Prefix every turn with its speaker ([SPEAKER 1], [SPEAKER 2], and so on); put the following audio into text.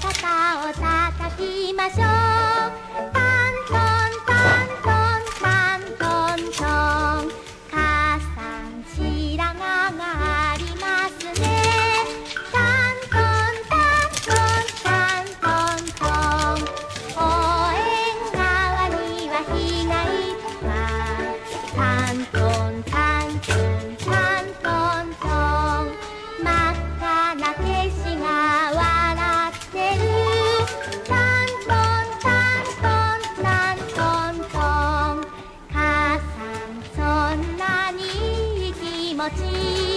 [SPEAKER 1] 爸爸持ち